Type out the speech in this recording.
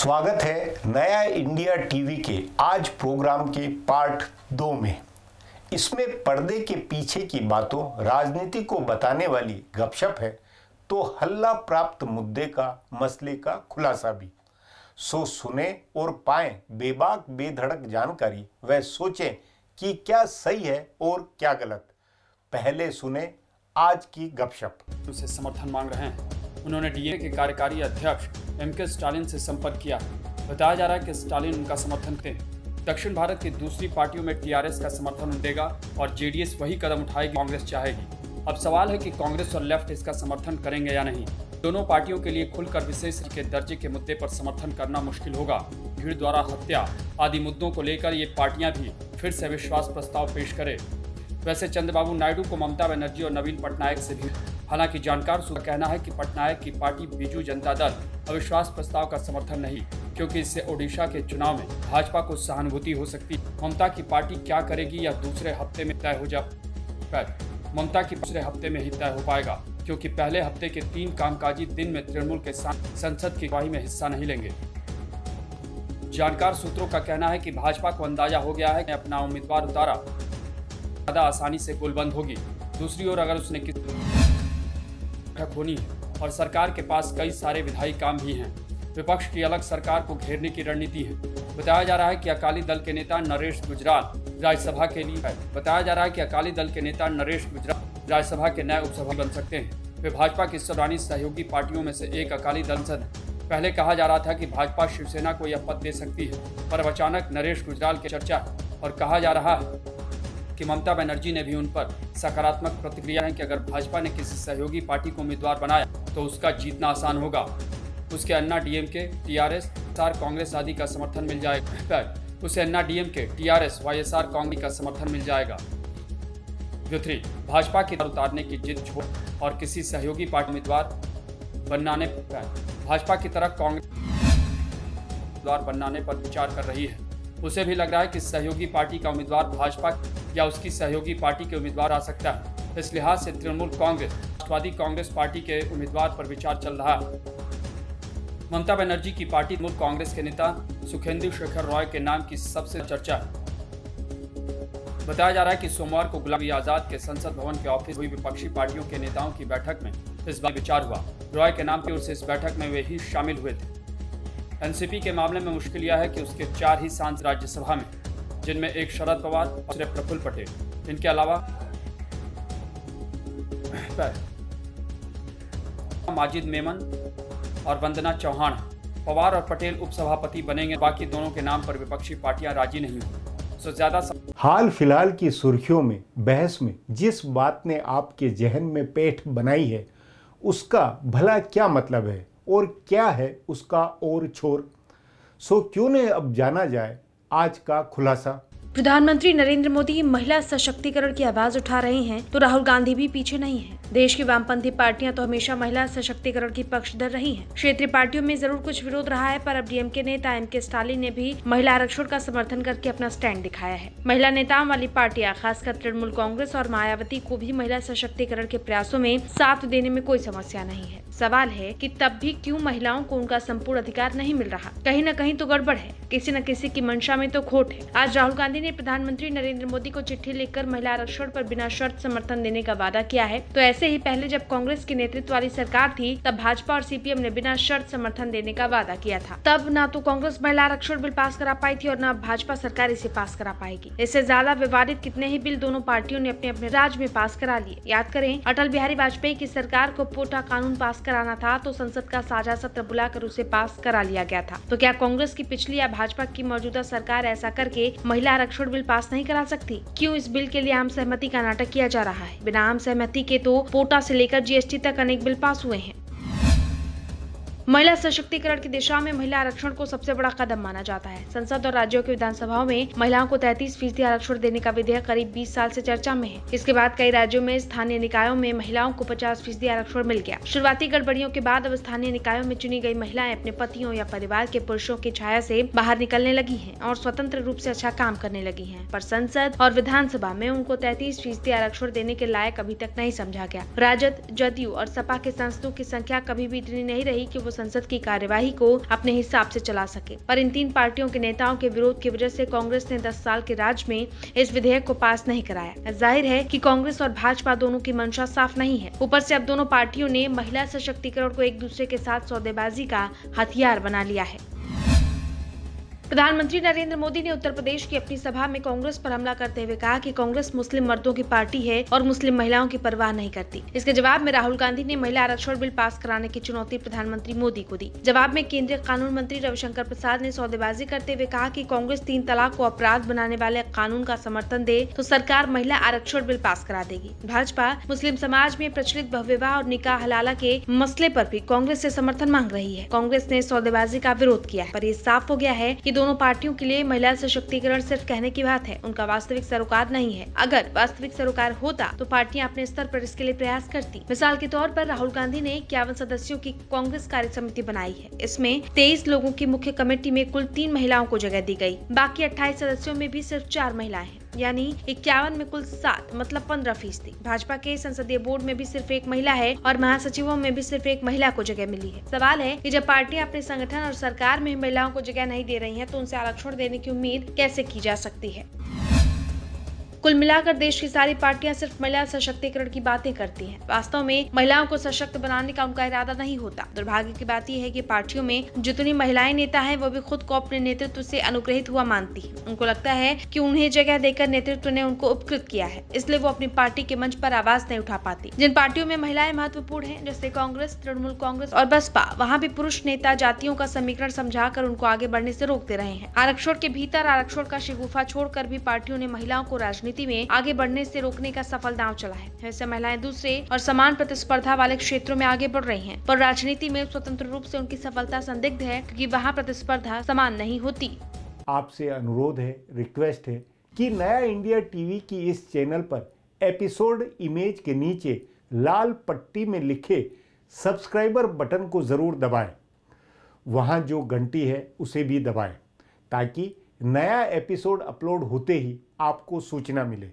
स्वागत है नया इंडिया टीवी के आज प्रोग्राम के पार्ट दो में। इसमें पर्दे के पीछे की बातों, राजनीति को बताने वाली गपशप है तो हल्ला प्राप्त मुद्दे का, मसले का खुलासा भी। सो सुने और पाएँ बेबाक, बेधड़क जानकारी वह सोचें कि क्या सही है और क्या गलत। पहले सुने आज की गपशप। उसे समर्थन मांग रहे हैं। उन्होंने डीए के कार्यकारी अध्यक्ष एम के स्टालिन से संपर्क किया। बताया जा रहा है कि स्टालिन उनका समर्थन हैं दक्षिण भारत की दूसरी पार्टियों में टीआरएस का समर्थन उठेगा और जेडीएस वही कदम उठाएगी कांग्रेस चाहेगी। अब सवाल है कि कांग्रेस और लेफ़्ट इसका समर्थन करेंगे या नहीं। दोनों पार्टियों के लिए खुलकर विशेष के दर्जे के मुद्दे पर समर्थन करना मुश्किल होगा। भीड़ द्वारा हत्या आदि मुद्दों को लेकर ये पार्टियाँ भी फिर से विश्वास प्रस्ताव पेश करें। वैसे चंद्रबाबू नायडू को ममता बनर्जी और नवीन पटनायक से भी हालाँकि जानकार का कहना है कि पटनायक की पार्टी बीजू जनता दल अविश्वास प्रस्ताव का समर्थन नहीं, क्योंकि इससे ओडिशा के चुनाव में भाजपा को सहानुभूति हो सकती। ममता की पार्टी क्या करेगी या दूसरे हफ़्ते में तय हो जा ममता की दूसरे हफ़्ते में ही तय हो पाएगा, क्योंकि पहले हफ़्ते के तीन कामकाजी दिन में तृणमूल के साथ संसद की गवाही में हिस्सा नहीं लेंगे। जानकार सूत्रों का कहना है कि भाजपा को अंदाज़ा हो गया है कि अपना उम्मीदवार उतारा ज़्यादा आसानी से गोलबंद होगी। दूसरी ओर अगर उसने बैठक होनी है और सरकार के पास कई सारे विधायी काम भी हैं। विपक्ष की अलग सरकार को घेरने की रणनीति है। बताया जा रहा है कि अकाली दल के नेता नरेश गुजराल राज्यसभा के लिए है। बताया जा रहा है कि अकाली दल के नेता नरेश गुजराल राज्यसभा के नए उपसभा बन सकते हैं। वे भाजपा की सौरानी सहयोगी पार्टियों में से एक अकाली दल है। पहले कहा जा रहा था कि भाजपा शिवसेना को यह पद दे सकती है, पर अचानक नरेश गुजराल की चर्चा और कहा जा रहा है कि ममता बनर्जी ने भी उन पर सकारात्मक प्रतिक्रिया है कि अगर भाजपा ने किसी सहयोगी पार्टी को उम्मीदवार बनाया तो उसका जीतना आसान होगा। उसके अन्ना डीएम के टीआरएस आर एस कांग्रेस आदि का समर्थन मिल जाएगा। उसे Anna DMK TRS, YSR Congress का समर्थन मिल जाएगा। थ्री, भाजपा की उतारने की जिद छोड़ और किसी सहयोगी पार्टी उम्मीदवार बनाने भाजपा की तरफ़ कांग्रेस उम्मीदवार बनाने पर विचार कर रही है। उसे भी लग रहा है कि सहयोगी पार्टी का उम्मीदवार भाजपा या उसकी सहयोगी पार्टी के उम्मीदवार आ सकता है। इस लिहाज से तृणमूल कांग्रेस, राष्ट्रवादी कांग्रेस पार्टी के उम्मीदवार पर विचार चल रहा है। ममता बनर्जी की पार्टी तृणमूल कांग्रेस के नेता सुखेंदु शेखर रॉय के नाम की सबसे चर्चा है। बताया जा रहा है कि सोमवार को गुलाम आज़ाद के संसद भवन के ऑफ़िस हुई विपक्षी पार्टियों के नेताओं की बैठक में इस बार विचार हुआ। रॉय के नाम की ओर से इस बैठक में वे ही शामिल हुए थे। एनसीपी के मामले में मुश्किल यह है कि उसके चार ही सांसद राज्यसभा में, जिनमें एक शरद पवार, दूसरे प्रफुल्ल पटेल। इनके अलावा माजिद मेमन और वंदना चौहान, पवार और पटेल उपसभापति बनेंगे। बाकी दोनों के नाम पर विपक्षी पार्टियाँ राज़ी नहीं हुई। सो ज़्यादा सम... हाल फ़िलहाल की सुर्खियों में, बहस में, जिस बात ने आपके जहन में पेठ बनाई है, उसका भला क्या मतलब है? और क्या है उसका और छोर? सो क्यों नहीं अब जाना जाए आज का खुलासा? प्रधानमंत्री नरेंद्र मोदी महिला सशक्तिकरण की आवाज़ उठा रहे हैं तो राहुल गांधी भी पीछे नहीं है। देश की वामपंथी पार्टियाँ तो हमेशा महिला सशक्तिकरण की पक्षधर रही हैं। क्षेत्रीय पार्टियों में ज़रूर कुछ विरोध रहा है, पर अब डीएमके नेता एम के स्टालिन ने भी महिला आरक्षण का समर्थन करके अपना स्टैंड दिखाया है। महिला नेताओं वाली पार्टियाँ खासकर तृणमूल कांग्रेस और मायावती को भी महिला सशक्तिकरण के प्रयासों में साथ देने में कोई समस्या नहीं है। सवाल है कि तब भी क्यों महिलाओं को उनका संपूर्ण अधिकार नहीं मिल रहा? कहीं न कहीं तो गड़बड़ है। किसी न किसी की मंशा में तो खोट है। आज राहुल गांधी ने प्रधानमंत्री नरेंद्र मोदी को चिट्ठी लिखकर महिला आरक्षण पर बिना शर्त समर्थन देने का वादा किया है। तो ऐसे ही पहले जब कांग्रेस की नेतृत्व वाली सरकार थी, तब भाजपा और सीपीएम ने बिना शर्त समर्थन देने का वादा किया था। तब न तो कांग्रेस महिला आरक्षण बिल पास करा पाई थी और न भाजपा सरकार इसे पास करा पाएगी। इससे ज़्यादा विवादित कितने ही बिल दोनों पार्टियों ने अपने अपने राज्य में पास करा लिए। याद करें, अटल बिहारी वाजपेयी की सरकार को पोटा कानून पास कराना था तो संसद का साझा सत्र बुलाकर उसे पास करा लिया गया था। तो क्या कांग्रेस की पिछली या भाजपा की मौजूदा सरकार ऐसा करके महिला आरक्षण बिल पास नहीं करा सकती। क्यों इस बिल के लिए आम सहमति का नाटक किया जा रहा है? बिना आम सहमति के तो पोटा से लेकर जीएसटी तक अनेक बिल पास हुए हैं। महिला सशक्तिकरण की दिशा में महिला आरक्षण को सबसे बड़ा कदम माना जाता है। संसद और राज्यों की विधानसभाओं में महिलाओं को तैतीस फ़ीसदी आरक्षण देने का विधेयक करीब 20 साल से चर्चा में है। इसके बाद कई राज्यों में स्थानीय निकायों में महिलाओं को 50 फ़ीसदी आरक्षण मिल गया। शुरुआती गड़बड़ियों के बाद अब स्थानीय निकायों में चुनी गई महिलाएँ अपने पतियों या परिवार के पुरुषों की छाया से बाहर निकलने लगी है और स्वतंत्र रूप से अच्छा काम करने लगी है। पर संसद और विधानसभा में उनको तैतीस फ़ीसदी आरक्षण देने के लायक अभी तक नहीं समझा गया। राजद, जदयू और सपा के सांसदों की संख्या कभी भी इतनी नहीं रही की वो संसद की कार्यवाही को अपने हिसाब से चला सके। पर इन तीन पार्टियों के नेताओं के विरोध की वजह से कांग्रेस ने 10 साल के राज में इस विधेयक को पास नहीं कराया। ज़ाहिर है कि कांग्रेस और भाजपा दोनों की मंशा साफ़ नहीं है। ऊपर से अब दोनों पार्टियों ने महिला सशक्तिकरण को एक दूसरे के साथ सौदेबाजी का हथियार बना लिया है। प्रधानमंत्री नरेंद्र मोदी ने उत्तर प्रदेश की अपनी सभा में कांग्रेस पर हमला करते हुए कहा कि कांग्रेस मुस्लिम मर्दों की पार्टी है और मुस्लिम महिलाओं की परवाह नहीं करती। इसके जवाब में राहुल गांधी ने महिला आरक्षण बिल पास कराने की चुनौती प्रधानमंत्री मोदी को दी। जवाब में केंद्रीय कानून मंत्री रविशंकर प्रसाद ने सौदेबाजी करते हुए कहा की कांग्रेस तीन तलाक को अपराध बनाने वाले कानून का समर्थन दे तो सरकार महिला आरक्षण बिल पास करा देगी। भाजपा, मुस्लिम समाज में प्रचलित बहुविवाह और निकाह हलाला के मसले पर भी कांग्रेस से समर्थन मांग रही है। कांग्रेस ने सौदेबाजी का विरोध किया पर ये साफ़ हो गया है की दोनों पार्टियों के लिए महिला सशक्तिकरण सिर्फ़ कहने की बात है। उनका वास्तविक सरोकार नहीं है। अगर वास्तविक सरोकार होता तो पार्टियाँ अपने स्तर पर इसके लिए प्रयास करती। मिसाल के तौर पर राहुल गांधी ने इक्यावन सदस्यों की कांग्रेस कार्य समिति बनाई है। इसमें तेईस लोगों की मुख्य कमेटी में कुल तीन महिलाओं को जगह दी गई बाकी अट्ठाईस सदस्यों में भी सिर्फ़ चार महिलाएँ हैं। यानी इक्यावन में कुल सात मतलब पंद्रह फ़ीसदी। भाजपा के संसदीय बोर्ड में भी सिर्फ़ एक महिला है और महासचिवों में भी सिर्फ़ एक महिला को जगह मिली है। सवाल है कि जब पार्टी अपने संगठन और सरकार में महिलाओं को जगह नहीं दे रही है तो उनसे आरक्षण देने की उम्मीद कैसे की जा सकती है? कुल मिलाकर देश की सारी पार्टियाँ सिर्फ़ महिला सशक्तिकरण की बातें करती हैं। वास्तव में महिलाओं को सशक्त बनाने का उनका इरादा नहीं होता। दुर्भाग्य की बात यह है कि पार्टियों में जितनी महिलाएँ नेता हैं, वो भी खुद को अपने नेतृत्व से अनुग्रहित हुआ मानती है। उनको लगता है कि उन्हें जगह देकर नेतृत्व ने उनको उपकृत किया है, इसलिए वो अपनी पार्टी के मंच पर आवाज़ नहीं उठा पाती। जिन पार्टियों में महिलाएँ महत्वपूर्ण है, जैसे कांग्रेस, तृणमूल कांग्रेस और बसपा, वहाँ भी पुरुष नेता जातियों का समीकरण समझाकर उनको आगे बढ़ने से रोकते रहे हैं। आरक्षण के भीतर आरक्षण का शिगुफा छोड़कर भी पार्टियों ने महिलाओं को राजनीति राजनीति में आगे बढ़ने से रोकने का सफल दांव चला है। ऐसे महिलाएँ दूसरे और समान प्रतिस्पर्धा वाले क्षेत्रों में आगे बढ़ रही हैं, पर राजनीति में स्वतंत्र रूप से उनकी सफलता संदिग्ध है, क्योंकि वहाँ प्रतिस्पर्धा समान नहीं होती। आपसे अनुरोध है रिक्वेस्ट है कि नया इंडिया टीवी की इस चैनल पर एपिसोड इमेज के नीचे लाल पट्टी में लिखे सब्सक्राइबर बटन को ज़रूर दबाएँ। वहाँ जो घंटी है, उसे भी दबाएँ, ताकि नया एपिसोड अपलोड होते ही आपको सूचना मिले।